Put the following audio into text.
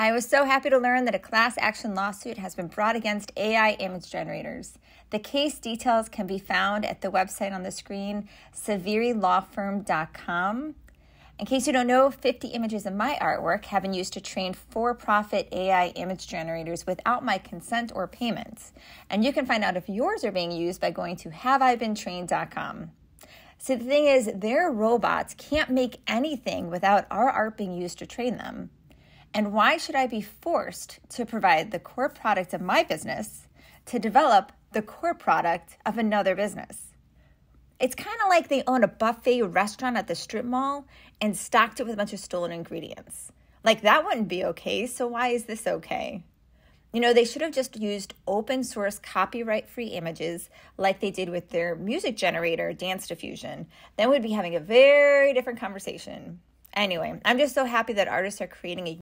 I was so happy to learn that a class action lawsuit has been brought against AI image generators. The case details can be found at the website on the screen, saverilawfirm.com. In case you don't know, 50 images of my artwork have been used to train for profit AI image generators without my consent or payments. And you can find out if yours are being used by going to haveibeentrained.com. So the thing is, their robots can't make anything without our art being used to train them. And why should I be forced to provide the core product of my business to develop the core product of another business? It's kind of like they own a buffet restaurant at the strip mall and stocked it with a bunch of stolen ingredients. Like that wouldn't be okay, so why is this okay? You know, they should have just used open source copyright free images like they did with their music generator, Dance Diffusion. Then we'd be having a very different conversation. Anyway, I'm just so happy that artists are creating a